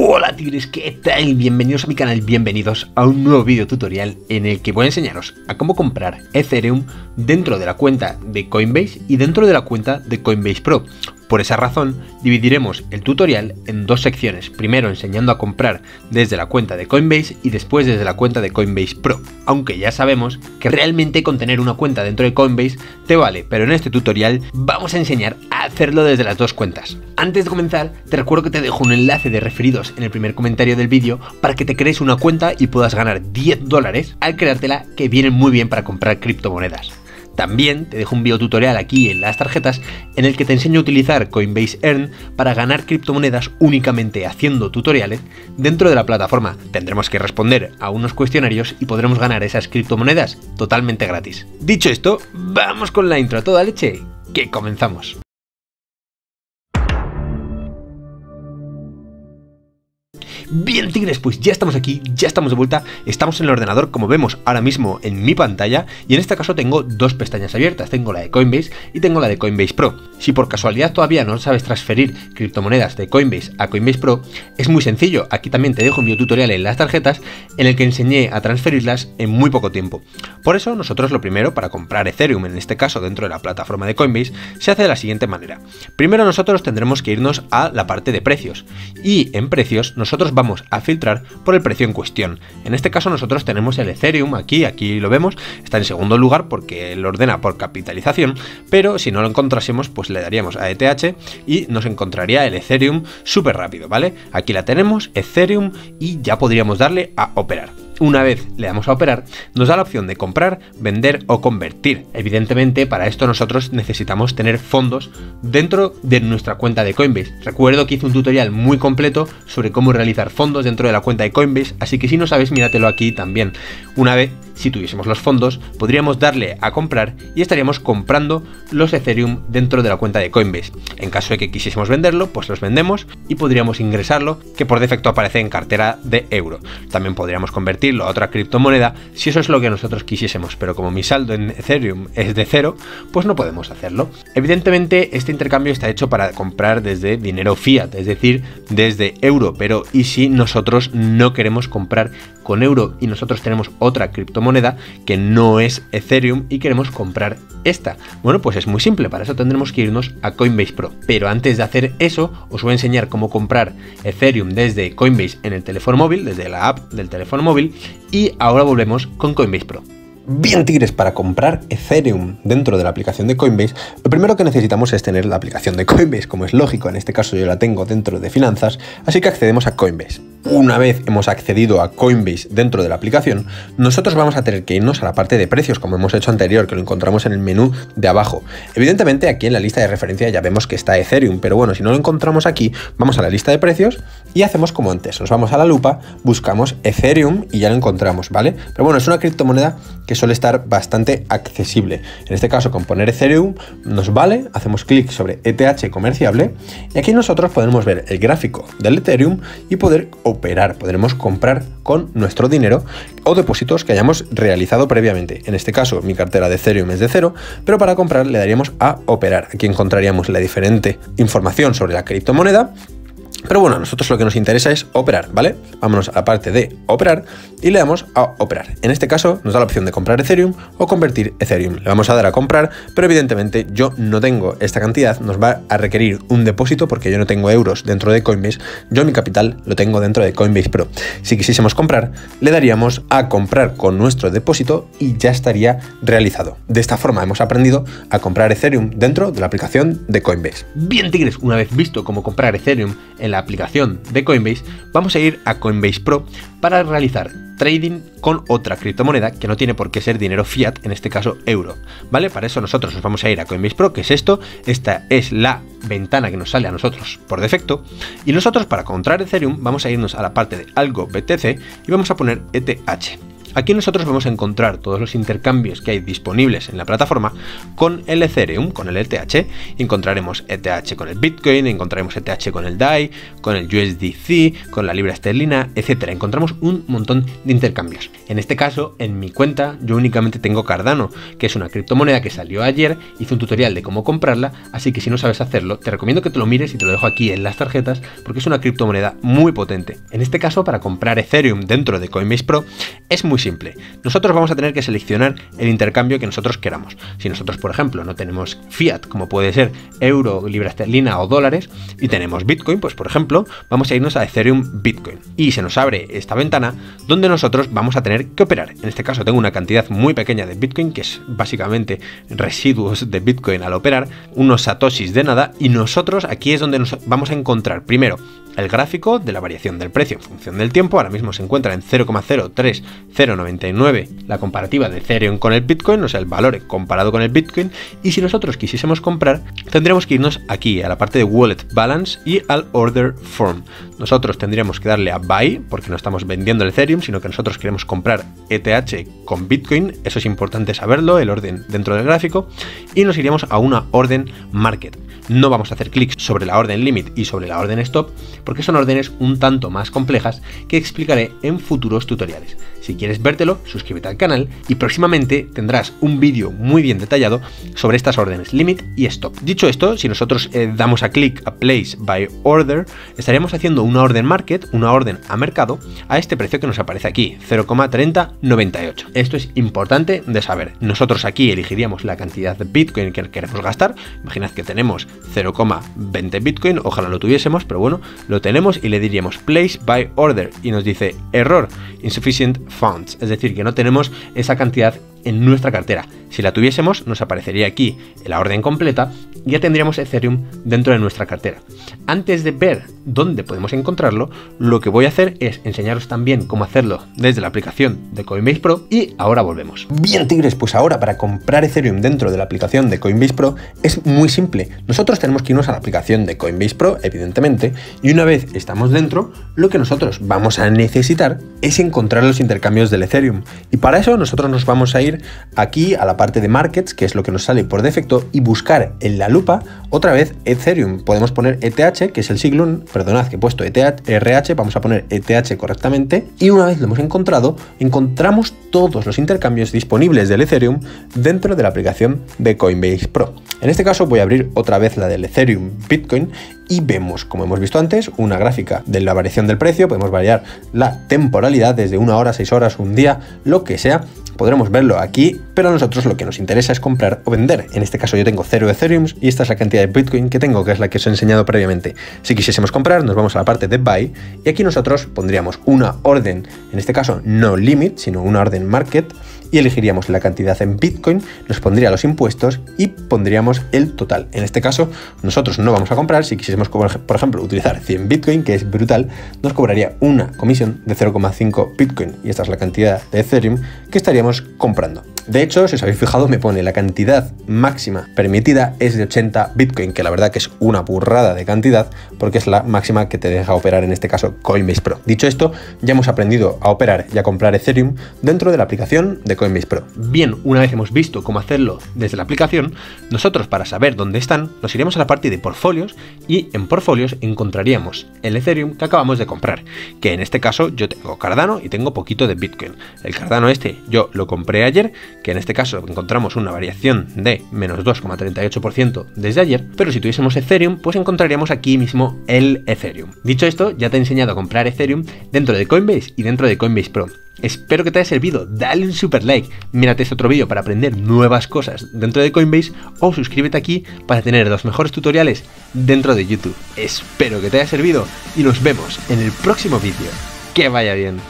Hola tigres, ¿qué tal? Bienvenidos a mi canal, bienvenidos a un nuevo video tutorial en el que voy a enseñaros a cómo comprar Ethereum dentro de la cuenta de Coinbase y dentro de la cuenta de Coinbase Pro. Por esa razón, dividiremos el tutorial en dos secciones, primero enseñando a comprar desde la cuenta de Coinbase y después desde la cuenta de Coinbase Pro, aunque ya sabemos que realmente con tener una cuenta dentro de Coinbase te vale, pero en este tutorial vamos a enseñar a hacerlo desde las dos cuentas. Antes de comenzar, te recuerdo que te dejo un enlace de referidos en el primer comentario del vídeo para que te crees una cuenta y puedas ganar 10 dólares al creártela que vienen muy bien para comprar criptomonedas. También te dejo un video tutorial aquí en las tarjetas en el que te enseño a utilizar Coinbase Earn para ganar criptomonedas únicamente haciendo tutoriales dentro de la plataforma. Tendremos que responder a unos cuestionarios y podremos ganar esas criptomonedas totalmente gratis. Dicho esto, vamos con la intro a toda leche, que comenzamos. Bien tigres, pues ya estamos aquí, ya estamos de vuelta, estamos en el ordenador como vemos ahora mismo en mi pantalla y en este caso tengo dos pestañas abiertas, tengo la de Coinbase y tengo la de Coinbase Pro. Si por casualidad todavía no sabes transferir criptomonedas de Coinbase a Coinbase Pro, es muy sencillo, aquí también te dejo video tutorial en las tarjetas en el que enseñé a transferirlas en muy poco tiempo. Por eso nosotros lo primero para comprar Ethereum, en este caso dentro de la plataforma de Coinbase, se hace de la siguiente manera. Primero nosotros tendremos que irnos a la parte de precios y en precios nosotros vamos a filtrar por el precio en cuestión. En este caso nosotros tenemos el Ethereum aquí, aquí lo vemos, está en segundo lugar porque lo ordena por capitalización, pero si no lo encontrásemos pues le daríamos a ETH y nos encontraría el Ethereum súper rápido, ¿vale? Aquí la tenemos, Ethereum y ya podríamos darle a operar. Una vez le damos a operar, nos da la opción de comprar, vender o convertir. Evidentemente, para esto nosotros necesitamos tener fondos dentro de nuestra cuenta de Coinbase. Recuerdo que hice un tutorial muy completo sobre cómo realizar fondos dentro de la cuenta de Coinbase, así que si no sabes, míratelo aquí también. Una vez, si tuviésemos los fondos, podríamos darle a comprar y estaríamos comprando los Ethereum dentro de la cuenta de Coinbase. En caso de que quisiésemos venderlo, pues los vendemos y podríamos ingresarlo, que por defecto aparece en cartera de euro. También podríamos convertir a otra criptomoneda si eso es lo que nosotros quisiésemos, pero como mi saldo en Ethereum es de cero, pues no podemos hacerlo. Evidentemente este intercambio está hecho para comprar desde dinero fiat, es decir, desde euro, pero ¿y si nosotros no queremos comprar con euro y nosotros tenemos otra criptomoneda que no es Ethereum y queremos comprar esta? Bueno, pues es muy simple, para eso tendremos que irnos a Coinbase Pro. Pero antes de hacer eso, os voy a enseñar cómo comprar Ethereum desde Coinbase en el teléfono móvil, desde la app del teléfono móvil, y ahora volvemos con Coinbase Pro. Bien tigres, para comprar Ethereum dentro de la aplicación de Coinbase, lo primero que necesitamos es tener la aplicación de Coinbase, como es lógico, en este caso yo la tengo dentro de finanzas, así que accedemos a Coinbase. Una vez hemos accedido a Coinbase dentro de la aplicación, nosotros vamos a tener que irnos a la parte de precios, como hemos hecho anterior, que lo encontramos en el menú de abajo. Evidentemente aquí en la lista de referencia ya vemos que está Ethereum, pero bueno, si no lo encontramos aquí, vamos a la lista de precios y hacemos como antes, nos vamos a la lupa, buscamos Ethereum y ya lo encontramos, ¿vale? Pero bueno, es una criptomoneda que suele estar bastante accesible. En este caso, con poner Ethereum nos vale, hacemos clic sobre ETH comerciable y aquí nosotros podemos ver el gráfico del Ethereum y poder operar, podremos comprar con nuestro dinero o depósitos que hayamos realizado previamente. En este caso, mi cartera de Ethereum es de cero, pero para comprar le daríamos a operar. Aquí encontraríamos la diferente información sobre la criptomoneda pero bueno, nosotros lo que nos interesa es operar, ¿vale? Vámonos a la parte de operar y le damos a operar. En este caso nos da la opción de comprar Ethereum o convertir Ethereum. Le vamos a dar a comprar, pero evidentemente yo no tengo esta cantidad, nos va a requerir un depósito porque yo no tengo euros dentro de Coinbase, yo mi capital lo tengo dentro de Coinbase Pro. Si quisiésemos comprar, le daríamos a comprar con nuestro depósito y ya estaría realizado. De esta forma hemos aprendido a comprar Ethereum dentro de la aplicación de Coinbase. Bien tigres, una vez visto cómo comprar Ethereum en la aplicación de Coinbase, vamos a ir a Coinbase Pro para realizar trading con otra criptomoneda que no tiene por qué ser dinero fiat, en este caso euro. ¿Vale? Para eso nosotros nos vamos a ir a Coinbase Pro, que es esto. Esta es la ventana que nos sale a nosotros por defecto. Y nosotros para comprar Ethereum vamos a irnos a la parte de algo BTC y vamos a poner ETH. Aquí nosotros vamos a encontrar todos los intercambios que hay disponibles en la plataforma con el Ethereum, con el ETH. Encontraremos ETH con el Bitcoin, encontraremos ETH con el DAI, con el USDC, con la libra esterlina, etc. Encontramos un montón de intercambios. En este caso, en mi cuenta, yo únicamente tengo Cardano, que es una criptomoneda que salió ayer, hice un tutorial de cómo comprarla, así que si no sabes hacerlo, te recomiendo que te lo mires y te lo dejo aquí en las tarjetas, porque es una criptomoneda muy potente. En este caso, para comprar Ethereum dentro de Coinbase Pro, es muy simple. Nosotros vamos a tener que seleccionar el intercambio que nosotros queramos. Si nosotros, por ejemplo, no tenemos fiat, como puede ser euro, libra esterlina o dólares, y tenemos Bitcoin, pues por ejemplo, vamos a irnos a Ethereum Bitcoin. Y se nos abre esta ventana donde nosotros vamos a tener que operar. En este caso tengo una cantidad muy pequeña de Bitcoin, que es básicamente residuos de Bitcoin al operar, unos satoshis de nada, y nosotros aquí es donde nos vamos a encontrar primero el gráfico de la variación del precio en función del tiempo ahora mismo se encuentra en 0,03099 la comparativa de Ethereum con el Bitcoin, o sea, el valor comparado con el Bitcoin, y si nosotros quisiésemos comprar, tendríamos que irnos aquí a la parte de Wallet Balance y al Order Form. Nosotros tendríamos que darle a Buy, porque no estamos vendiendo el Ethereum, sino que nosotros queremos comprar ETH con Bitcoin, eso es importante saberlo, el orden dentro del gráfico, y nos iríamos a una orden Market. No vamos a hacer clic sobre la orden Limit y sobre la orden Stop, porque son órdenes un tanto más complejas que explicaré en futuros tutoriales. Si quieres vértelo, suscríbete al canal y próximamente tendrás un vídeo muy bien detallado sobre estas órdenes limit y stop. Dicho esto, si nosotros eh, damos a clic a place by order, estaríamos haciendo una orden market, una orden a mercado, a este precio que nos aparece aquí, 0,3098. Esto es importante de saber. Nosotros aquí elegiríamos la cantidad de Bitcoin que queremos gastar. Imaginad que tenemos 0,20 Bitcoin, ojalá lo tuviésemos, pero bueno, lo tenemos y le diríamos place by order y nos dice error, insufficient es decir, que no tenemos esa cantidad en nuestra cartera. Si la tuviésemos, nos aparecería aquí la orden completa y ya tendríamos Ethereum dentro de nuestra cartera. Antes de ver dónde podemos encontrarlo, lo que voy a hacer es enseñaros también cómo hacerlo desde la aplicación de Coinbase Pro y ahora volvemos. Bien, tigres, pues ahora para comprar Ethereum dentro de la aplicación de Coinbase Pro es muy simple. Nosotros tenemos que irnos a la aplicación de Coinbase Pro, evidentemente, y una vez estamos dentro, lo que nosotros vamos a necesitar es encontrar los intercambios del Ethereum. Y para eso nosotros nos vamos a ir aquí a la parte de Markets, que es lo que nos sale por defecto, y buscar en la lupa otra vez Ethereum. Podemos poner ETH, que es el siglo, perdonad que he puesto ETH, RH, vamos a poner ETH correctamente, y una vez lo hemos encontrado, encontramos todos los intercambios disponibles del Ethereum dentro de la aplicación de Coinbase Pro. En este caso voy a abrir otra vez la del Ethereum Bitcoin y vemos, como hemos visto antes, una gráfica de la variación del precio, podemos variar la temporalidad desde una hora, seis horas, un día, lo que sea, podremos verlo aquí, pero a nosotros lo que nos interesa es comprar o vender. En este caso yo tengo 0 Ethereum y esta es la cantidad de Bitcoin que tengo, que es la que os he enseñado previamente. Si quisiésemos comprar, nos vamos a la parte de Buy y aquí nosotros pondríamos una orden, en este caso no limit, sino una orden market, y elegiríamos la cantidad en Bitcoin, nos pondría los impuestos y pondríamos el total. En este caso, nosotros no vamos a comprar, si quisiésemos, por ejemplo, utilizar 100 Bitcoin, que es brutal, nos cobraría una comisión de 0,5 Bitcoin y esta es la cantidad de Ethereum que estaríamos comprando. De hecho, si os habéis fijado, me pone la cantidad máxima permitida es de 80 Bitcoin, que la verdad que es una burrada de cantidad, porque es la máxima que te deja operar en este caso Coinbase Pro. Dicho esto, ya hemos aprendido a operar y a comprar Ethereum dentro de la aplicación de Coinbase Pro. Bien, una vez hemos visto cómo hacerlo desde la aplicación, nosotros para saber dónde están, nos iremos a la parte de portfolios y en portfolios encontraríamos el Ethereum que acabamos de comprar, que en este caso yo tengo Cardano y tengo poquito de Bitcoin. El Cardano este yo lo compré ayer que en este caso encontramos una variación de menos 2,38% desde ayer, pero si tuviésemos Ethereum, pues encontraríamos aquí mismo el Ethereum. Dicho esto, ya te he enseñado a comprar Ethereum dentro de Coinbase y dentro de Coinbase Pro. Espero que te haya servido, dale un super like, mírate este otro vídeo para aprender nuevas cosas dentro de Coinbase o suscríbete aquí para tener los mejores tutoriales dentro de YouTube. Espero que te haya servido y nos vemos en el próximo vídeo. Que vaya bien.